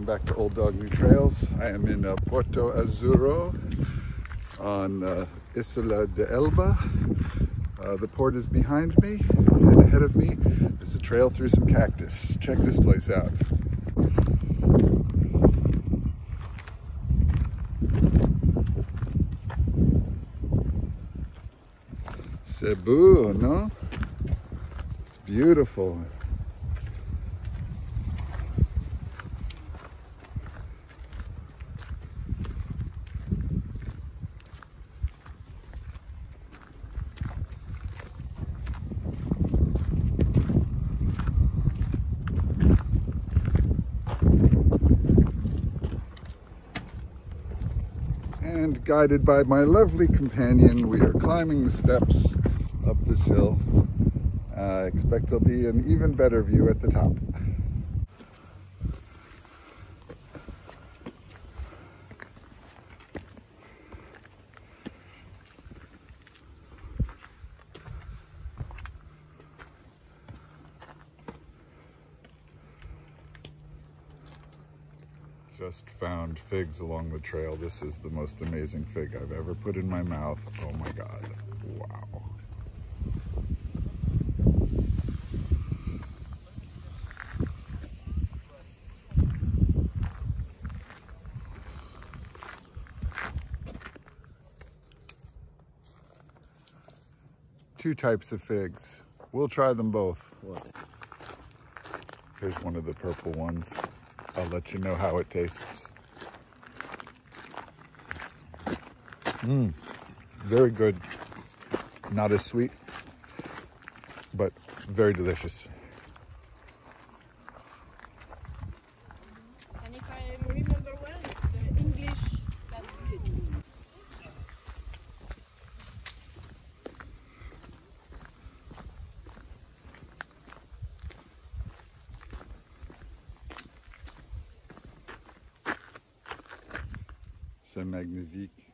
Welcome back to Old Dog New Trails. I am in uh, Porto Azzurro on uh, Isola d'Elba. Uh, the port is behind me and ahead of me is a trail through some cactus. Check this place out. Cebu, no? It's beautiful. Guided by my lovely companion, we are climbing the steps up this hill. I expect there'll be an even better view at the top. Just found figs along the trail. This is the most amazing fig I've ever put in my mouth. Oh my God, wow. Two types of figs. We'll try them both. What? Here's one of the purple ones. I'll let you know how it tastes. Mmm, very good. Not as sweet, but very delicious. C'est magnifique.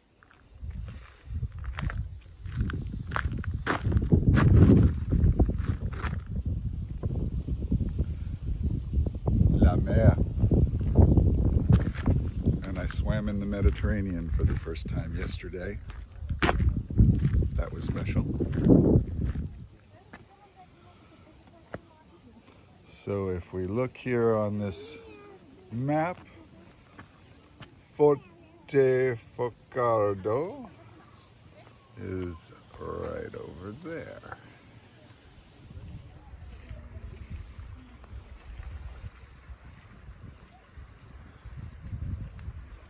La mer. And I swam in the Mediterranean for the first time yesterday. That was special. So if we look here on this map, Fort Monte Focardo is right over there.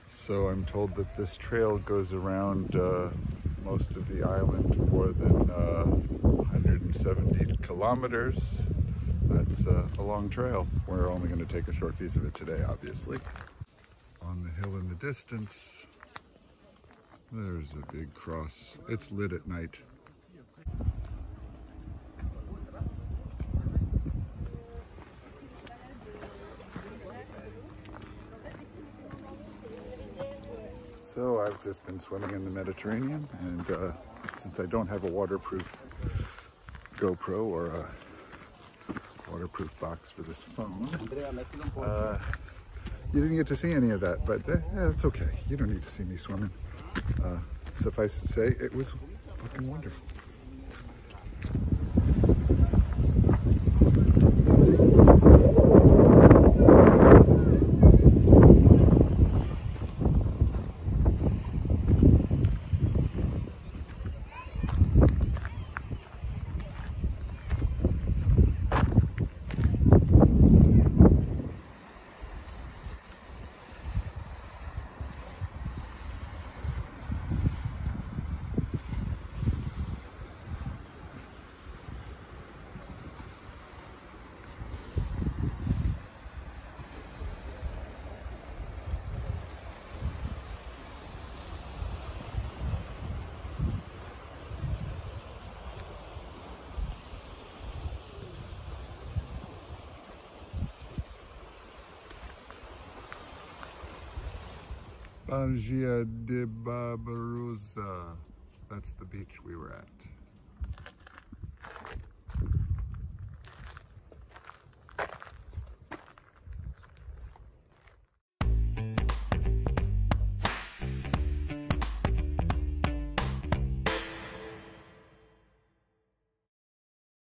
So I'm told that this trail goes around uh, most of the island more than uh, 170 kilometers. That's uh, a long trail. We're only going to take a short piece of it today, obviously on the hill in the distance. There's a big cross. It's lit at night. So I've just been swimming in the Mediterranean and uh, since I don't have a waterproof GoPro or a waterproof box for this phone, uh, you didn't get to see any of that, but yeah, it's okay. You don't need to see me swimming. Uh, suffice to say, it was fucking wonderful. Bangia de Barbarossa. That's the beach we were at.